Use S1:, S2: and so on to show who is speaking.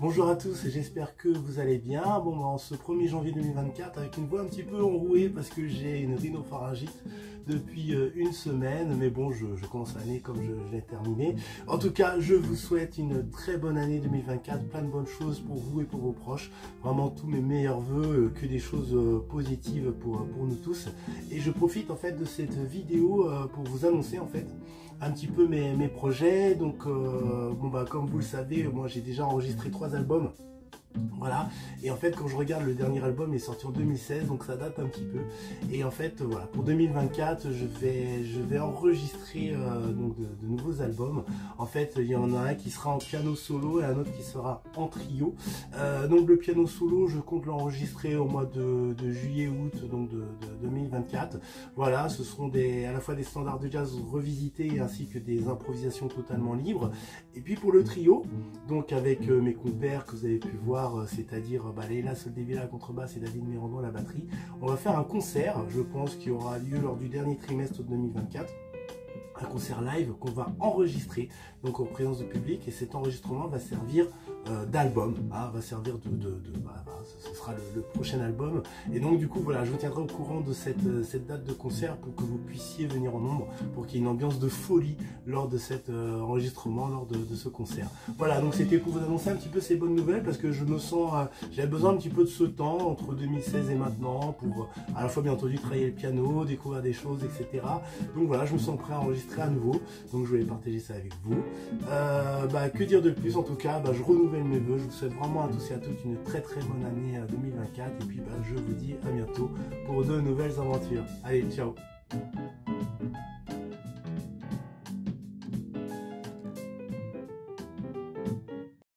S1: Bonjour à tous, j'espère que vous allez bien. Bon, bah, en ce 1er janvier 2024, avec une voix un petit peu enrouée parce que j'ai une rhinopharyngite depuis euh, une semaine, mais bon, je, commence l'année comme je, l'ai terminé. En tout cas, je vous souhaite une très bonne année 2024, plein de bonnes choses pour vous et pour vos proches. Vraiment tous mes meilleurs voeux, euh, que des choses euh, positives pour, nous tous. Et je profite en fait de cette vidéo pour vous annoncer en fait un petit peu mes, mes projets. Donc, bon bah comme vous le savez, moi j'ai déjà enregistré trois albums. Voilà, et en fait quand je regarde le dernier album il est sorti en 2016 donc ça date un petit peu. Et en fait voilà pour 2024 je vais enregistrer euh, de, nouveaux albums. En fait il y en a un qui sera en piano solo et un autre qui sera en trio. Euh, donc le piano solo je compte l'enregistrer au mois de, juillet août donc de, 2024 voilà ce seront à la fois des standards de jazz revisités ainsi que des improvisations totalement libres. Et puis pour le trio donc avec euh, mes compères que vous avez pu voir euh, c'est-à-dire bah, Leila Soldevilla à contrebasse et David Mirando à la batterie. On va faire un concert, je pense, qui aura lieu lors du dernier trimestre de 2024 un concert live qu'on va enregistrer donc en présence de public et cet enregistrement va servir euh, d'album, hein, va servir de, de, bah, ce sera le, prochain album et donc du coup voilà je vous tiendrai au courant de cette, euh, cette date de concert pour que vous puissiez venir en nombre pour qu'il y ait une ambiance de folie lors de cet euh, enregistrement, lors de, ce concert. Voilà donc c'était pour vous annoncer un petit peu ces bonnes nouvelles parce que je me sens, j'avais besoin un petit peu de ce temps entre 2016 et maintenant pour à la fois bien entendu travailler le piano, découvrir des choses etc. Donc voilà je me sens prêt à enregistrer à nouveau donc je voulais partager ça avec vous. Bah, que dire de plus? En tout cas, bah, je renouvelle mes voeux. Je vous souhaite vraiment à tous et à toutes une très très bonne année 2024. Euh, et puis bah, je vous dis à bientôt pour de nouvelles aventures. Allez, ciao